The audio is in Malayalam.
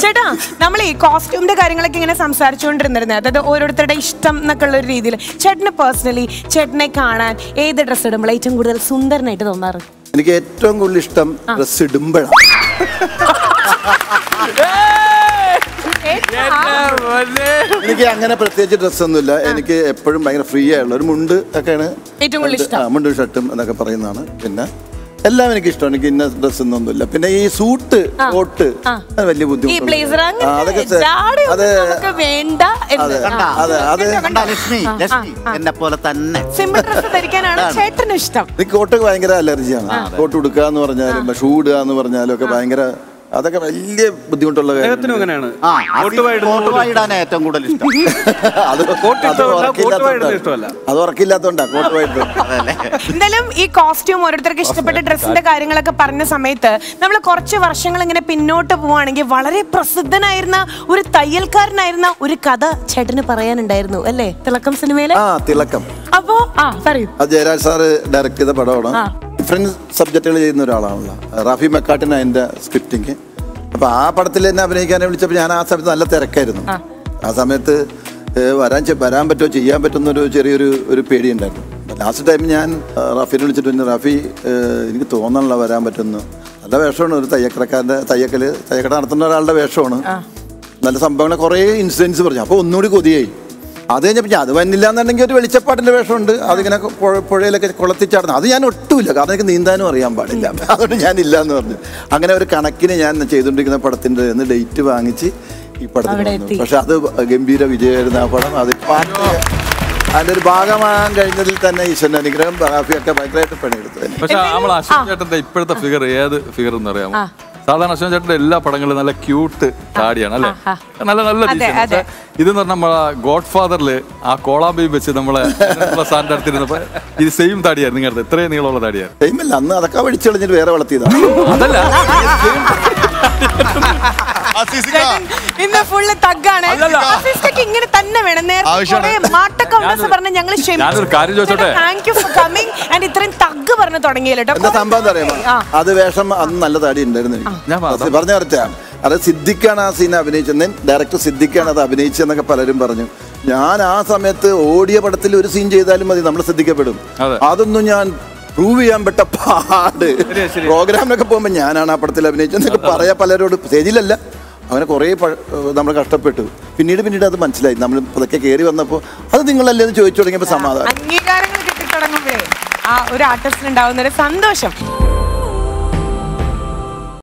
ചേട്ടാ നമ്മൾ ഈ കോസ്റ്റ്യൂമിന്റെ കാര്യങ്ങളൊക്കെ ഇങ്ങനെ സംസാരിച്ചുകൊണ്ടിരുന്നിരുന്നത് അതായത് ഓരോരുത്തരുടെ ഇഷ്ടം എന്നൊക്കെ ഉള്ള ഒരു രീതിയിൽ. ചേട്ടന് പേഴ്സണലി ചേട്ടനെ കാണാൻ ഏത് ഡ്രസ്സ് ഇടുമ്പോൾ ഏറ്റവും കൂടുതൽ സുന്ദരനായിട്ട് തോന്നാറ്? എനിക്ക് ഏറ്റവും കൂടുതൽ ഇഷ്ടം ഡ്രസ് ഇടുമ്പോഴാണ്. എനിക്ക് അങ്ങനെ പ്രത്യേകിച്ച് ഡ്രസ്സൊന്നുമില്ല എനിക്ക് എപ്പോഴും ഭയങ്കര ഫ്രീ ആയുള്ള ഒരു മുണ്ട് ഒക്കെയാണ്. ഏറ്റവും കൂടുതൽ ഇഷ്ടം. ആ, മുണ്ടും ഷർട്ടും എന്നൊക്കെ പറയുന്നതാണ്. പിന്നെ എല്ലാം എനിക്ക് ഇഷ്ടമാണ്. എനിക്ക് ഇന്ന ഡ്രസ് ഒന്നുമില്ല. പിന്നെ ഈ സൂട്ട് കോട്ട് അത് വലിയ ലക്ഷ്മി എന്നെ പോലെ തന്നെ. സിമ്പിൾ ഡ്രസ് ധരിക്കാനാണ് ചേട്ടന് ഇഷ്ടം. കോട്ടൊക്കെ ഭയങ്കര അലർജിയാണ്. കോട്ട് ഉടുക്കുക എന്ന് പറഞ്ഞാലും ഷൂ ഇടുക എന്ന് പറഞ്ഞാലും ഒക്കെ ഭയങ്കര അതൊക്കെ വലിയ ബുദ്ധിമുട്ടുള്ള അദ്ദേഹത്തിനും കാര്യമാണ്. അങ്ങനെയാണ്. ആ കോട്ട് വായിടുന്നത് കോട്ട് വായിടാൻ ഏറ്റവും കൂടുതൽ ഇഷ്ടം. അത് കോട്ട് അത് ഇഷ്ടമല്ല, കോട്ട് വായിടുന്നത് ഉറക്കില്ലാത്തോണ്ടാ. ഇഷ്ടമല്ല. അത് ഉറക്കില്ലാത്തോണ്ടാ കോട്ട് വായിട്ട് അതല്ലേ. എന്തായാലും ഈ കോസ്റ്റ്യൂം ഓരോരുത്തർക്ക് ഇഷ്ടപ്പെട്ട ഡ്രസ്സിന്റെ കാര്യങ്ങളൊക്കെ പറഞ്ഞ സമയത്ത് നമ്മൾ കുറച്ച് വർഷങ്ങൾ ഇങ്ങനെ പിന്നോട്ട് പോവാണെങ്കിൽ വളരെ പ്രസിദ്ധനായിരുന്ന ഒരു തയ്യൽക്കാരനായിരുന്ന ഒരു കഥ ചേട്ടന് പറയാനുണ്ടായിരുന്നു അല്ലേ? തിളക്കം സിനിമയിലെ? ആ തിളക്കം. അപ്പോ ആ പറയൂ. അത് ജയരാജ് സാറ് ഡയറക്ട് ചെയ്ത പടമാണ്. ആ. ഡിഫറെന്റ് സബ്ജക്റ്റുകൾ ചെയ്യുന്ന ഒരാളാണല്ലോ. റാഫി മെക്കാട്ടിന് അതിന്റെ സ്ക്രിപ്റ്റിങ് അപ്പോൾ ആ പടത്തിൽ എന്നെ അഭിനയിക്കാനെ വിളിച്ചപ്പോൾ ഞാൻ ആ സമയത്ത് നല്ല തിരക്കായിരുന്നു. ആ. സമയത്ത് വരാൻ വരാൻ പറ്റുമോ ചെയ്യാൻ പറ്റുന്നൊരു ചെറിയൊരു ഒരു പേടി ഉണ്ടായിരുന്നു ലാസ്റ്റ് ടൈം ഞാൻ റാഫിനെ വിളിച്ചിട്ട് പിന്നെ റാഫി എനിക്ക് തോന്നണല്ലോ വരാൻ പറ്റുന്നു നല്ല വേഷമാണ് ഒരു തയ്യക്കടക്കാരന്റെ തയ്യക്കൽ തയ്യക്കട നടത്തുന്ന ഒരാളുടെ വേഷമാണ്. നല്ല സംഭവങ്ങളെ കുറേ ഇൻസിഡൻസ് പറഞ്ഞു. അപ്പോൾ ഒന്നുകൂടി കൊതിയായി. അത് കഴിഞ്ഞപ്പോൾ അത് വന്നില്ല എന്നുണ്ടെങ്കിൽ ഒരു വെളിച്ചപ്പാട്ടിന്റെ വേഷമുണ്ട്. അതിങ്ങനെ പുഴ- പുഴയിലൊക്കെ കുളത്തിച്ചാടുന്നു അത് ഞാൻ ഒട്ടുമില്ല കാരണം എനിക്ക് നീന്താനും അറിയാൻ പാടില്ല. അതുകൊണ്ട് ഞാൻ ഇല്ല എന്ന് പറഞ്ഞു. അങ്ങനെ ഒരു കണക്കിന് ഞാൻ ചെയ്തുകൊണ്ടിരിക്കുന്ന പടത്തിന്റെ ഒന്ന് ഡേറ്റ് വാങ്ങിച്ച് ഈ പടത്തിൽ. പക്ഷെ അത് ഗംഭീര വിജയമായിരുന്നു ആ പടം. അത് പാട്ട് അതിന്റെ ഒരു ഭാഗമാകാൻ കഴിഞ്ഞതിൽ തന്നെ ഈശ്വരൻ അനുഗ്രഹം റാഫിയൊക്കെ ഭയങ്കരമായിട്ട് പണിയെടുത്തു. പക്ഷെ നമ്മൾ അശ്വൻ ചേട്ടന്റെ ഇപ്പോഴത്തെ ഫിഗർ ഏത് ഫിഗർ എന്ന് അറിയാമോ? സാധാരണ അശ്വൻ ചേട്ടന്റെ എല്ലാ പടങ്ങളും നല്ല ക്യൂട്ട് താടിയാണ് അല്ലേ? നല്ല നല്ല ഇത് ഇതെന്ന് പറഞ്ഞാൽ നമ്മളെ ഗോഡ് ഫാദറിൽ ആ കോളാമ്പി വെച്ച് നമ്മളെ സാറിന്റെ അടുത്തിരുന്നപ്പോ ഇത് സെയിം താടിയായിരുന്നു നിങ്ങളുടെ ഇത്രയും നീളമുള്ള താടിയായിരുന്നു. അന്ന് അതൊക്കെ വേറെ വളർത്തിയതാണ് അതല്ല. ഇന്ന് ഫുള്ള് തഗ്ഗാണ്. ആർട്ടിസ്റ്റൊക്കെ ഇങ്ങനെ തന്നെ വേണം. നേരത്തെ. കുറേ മാട്ടക്കൗണ്ടേഴ്സ് പറഞ്ഞ് ഞങ്ങൾ ഞാനൊരു കാര്യം ചോദിച്ചോട്ടെ? Thank you for coming and ഇത്രയും തഗ് പറഞ്ഞു തുടങ്ങിയല്ലോ എന്താ സംഭവം അറിയാമോ? അത് വേഷം അന്ന് നല്ല താടി ഉണ്ടായിരുന്നു. ഞാൻ പറഞ്ഞു. കറക്റ്റാണ് അത് സിദ്ദിഖാണ് ആ സീൻ അഭിനയിച്ചത് ഡയറക്ടർ സിദ്ദിഖാണ് അത് അഭിനയിച്ചതെന്നൊക്കെ പലരും പറഞ്ഞു. ഞാൻ ആ സമയത്ത് ഓടിയ പടത്തിൽ ഒരു സീൻ ചെയ്താലും മതി നമ്മൾ ശ്രദ്ധിക്കപ്പെടും അതൊന്നും ഞാൻ പ്രൂവ് ചെയ്യാൻ പെട്ട പാട്. പ്രോഗ്രാമിനൊക്കെ പോകുമ്പോൾ ഞാനാണ് ആ പടത്തിൽ അഭിനയിച്ചതെന്നൊക്കെ പറയാ പലരോട്. സ്റ്റേജിലല്ല. അങ്ങനെ കുറേ നമ്മൾ കഷ്ടപ്പെട്ടു. പിന്നീട് പിന്നീട് അത് മനസ്സിലായി. നമ്മൾ അതൊക്കെ കയറി വന്നപ്പോൾ അത് നിങ്ങളല്ലേ എന്ന് ചോദിച്ചു തുടങ്ങിയപ്പോൾ സമാധാനം. അംഗീകാരങ്ങൾ കിട്ടി തുടങ്ങുമ്പോഴേ ആ ഒരു ആർട്ടിസ്റ്റിന് ഉണ്ടാവുന്ന ഒരു സന്തോഷം.